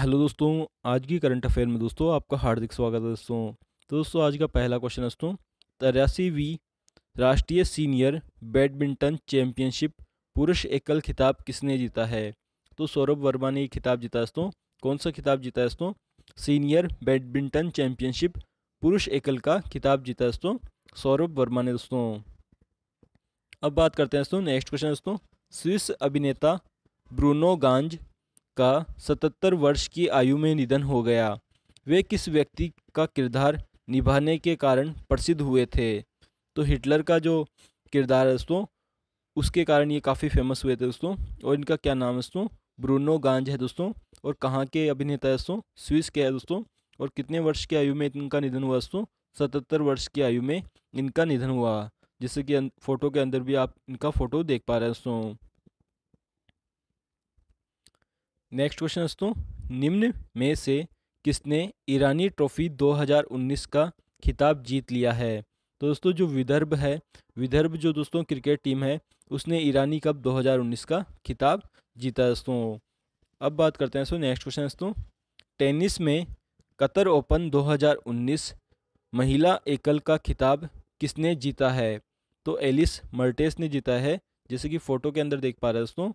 Hello दोस्तों, आज की करंट अफेयर में दोस्तों आपका हार्दिक स्वागत है दोस्तों। तो दोस्तों, आज का पहला क्वेश्चन दोस्तों तिरासीवीं राष्ट्रीय सीनियर बैडमिंटन चैंपियनशिप पुरुष एकल खिताब किसने जीता है? तो सौरभ वर्मा ने ये खिताब जीता दोस्तों। कौन सा खिताब जीता दोस्तों? सीनियर बैडमिंटन चैंपियनशिप पुरुष एकल का खिताब जीता दोस्तों, सौरभ वर्मा ने दोस्तों। अब बात करते हैं दोस्तों नेक्स्ट क्वेश्चन दोस्तों। स्विस अभिनेता ब्रूनो गांज का 77 वर्ष की आयु में निधन हो गया। वे किस व्यक्ति का किरदार निभाने के कारण प्रसिद्ध हुए थे? तो हिटलर का जो किरदार है दोस्तों, उसके कारण ये काफ़ी फ़ेमस हुए थे दोस्तों। और इनका क्या नाम है दोस्तों? ब्रूनो गांज है दोस्तों। और कहाँ के अभिनेता है दोस्तों? स्विस के है दोस्तों। और कितने वर्ष की आयु में इनका निधन हुआ दोस्तों? सतहत्तर वर्ष की आयु में इनका निधन हुआ। जिससे कि फ़ोटो के अंदर भी आप इनका फ़ोटो देख पा रहे हैं दोस्तों। नेक्स्ट क्वेश्चन दोस्तों निम्न में से किसने ईरानी ट्रॉफी 2019 का खिताब जीत लिया है? तो दोस्तों, जो विदर्भ है, विदर्भ जो दोस्तों क्रिकेट टीम है, उसने ईरानी कप 2019 का खिताब जीता दोस्तों। अब बात करते हैं दोस्तों नेक्स्ट क्वेश्चन दोस्तों टेनिस में कतर ओपन 2019 महिला एकल का खिताब किसने जीता है? तो एलिस मर्टेस ने जीता है, जैसे कि फ़ोटो के अंदर देख पा रहे हैं दोस्तों।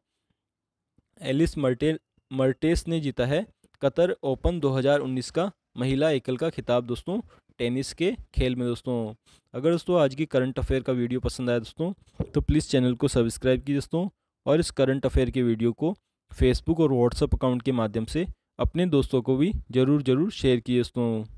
एलिस मर्टे मर्टेस ने जीता है कतर ओपन 2019 का महिला एकल का खिताब, दोस्तों, टेनिस के खेल में, दोस्तों। अगर, दोस्तों, आज की करंट अफेयर का वीडियो पसंद आया, दोस्तों तो प्लीज़ चैनल को सब्सक्राइब कीजिए, दोस्तों, और इस करंट अफेयर के वीडियो को फेसबुक और व्हाट्सअप अकाउंट के माध्यम से अपने दोस्तों को भी ज़रूर ज़रूर शेयर कीजिए, दोस्तों।